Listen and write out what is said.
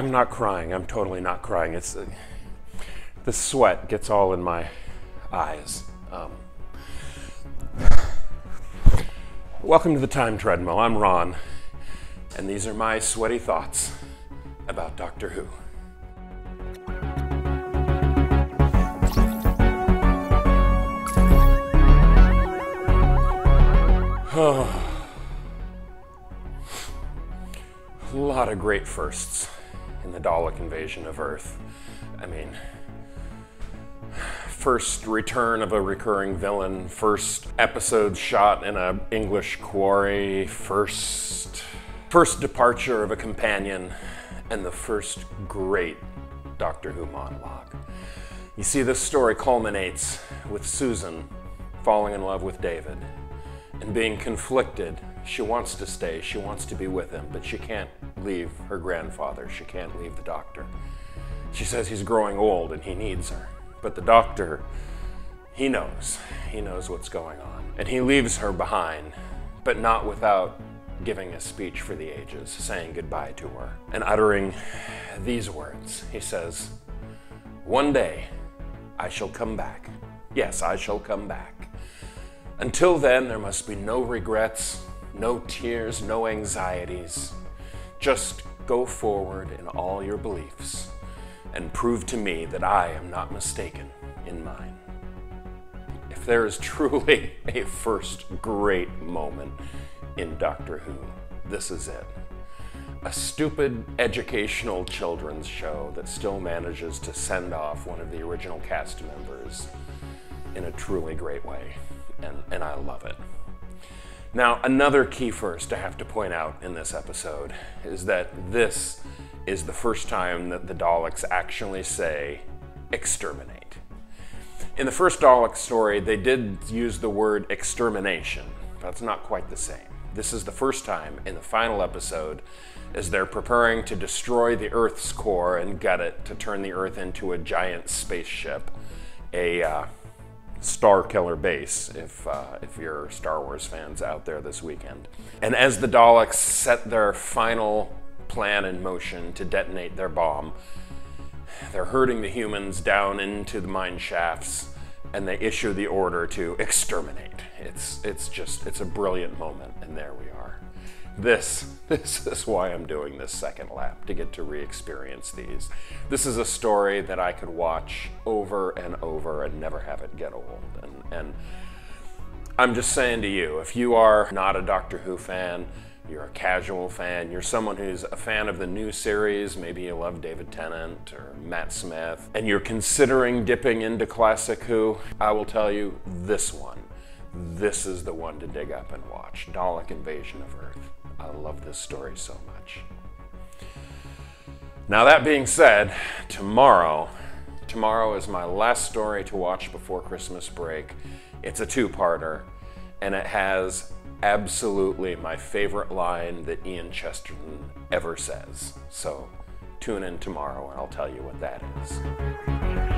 not crying. I'm totally not crying. It's uh, the sweat gets all in my eyes. Um, welcome to the Time Treadmill. I'm Ron, and these are my sweaty thoughts about Doctor Who. Oh. A lot of great firsts in the Dalek invasion of Earth. I mean, first return of a recurring villain, first episode shot in a English quarry, first first departure of a companion, and the first great Doctor Who monologue. You see, this story culminates with Susan falling in love with David and being conflicted. She wants to stay, she wants to be with him, but she can't leave her grandfather, she can't leave the doctor. She says he's growing old and he needs her. But the doctor, he knows. He knows what's going on. And he leaves her behind, but not without giving a speech for the ages, saying goodbye to her, and uttering these words. He says, One day I shall come back. Yes, I shall come back. Until then, there must be no regrets, no tears, no anxieties. Just go forward in all your beliefs and prove to me that I am not mistaken in mine. If there is truly a first great moment in Doctor Who, this is it. A stupid educational children's show that still manages to send off one of the original cast members in a truly great way, and, and I love it. Now, another key first I have to point out in this episode is that this is the first time that the Daleks actually say exterminate. In the first Dalek story, they did use the word extermination, but it's not quite the same. This is the first time in the final episode as they're preparing to destroy the Earth's core and gut it to turn the Earth into a giant spaceship, a uh, Star Killer base, if, uh, if you're Star Wars fans out there this weekend. And as the Daleks set their final plan in motion to detonate their bomb, they're herding the humans down into the mine shafts and they issue the order to exterminate. It's, it's just, it's a brilliant moment, and there we are. This, this is why I'm doing this second lap, to get to re-experience these. This is a story that I could watch over and over and never have it get old. And, and I'm just saying to you, if you are not a Doctor Who fan, you're a casual fan, you're someone who's a fan of the new series, maybe you love David Tennant or Matt Smith, and you're considering dipping into classic Who, I will tell you this one. This is the one to dig up and watch Dalek Invasion of Earth. I love this story so much. Now, that being said, tomorrow, tomorrow is my last story to watch before Christmas break. It's a two parter, and it has absolutely my favorite line that Ian Chesterton ever says. So tune in tomorrow and I'll tell you what that is.